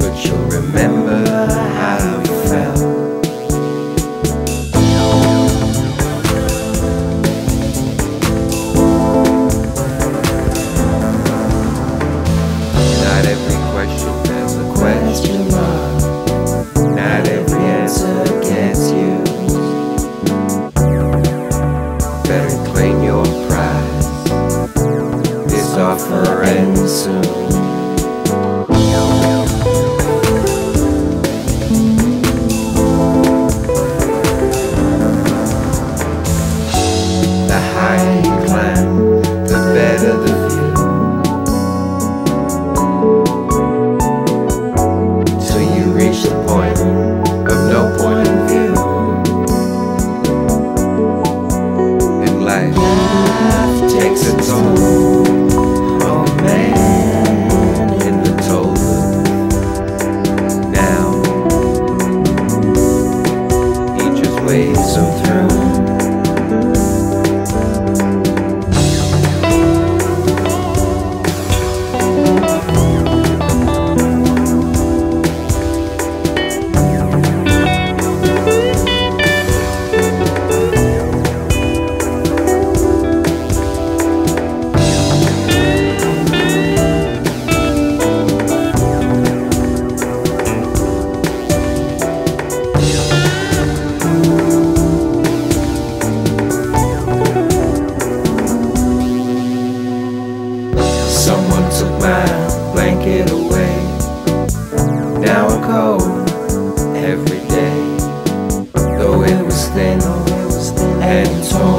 But you'll remember how you felt. Not every question has a question mark. Not every answer gets Better claim your prize. This offer ends soon takes its own. my blanket away. Now I'm cold every day, though it was thin and torn.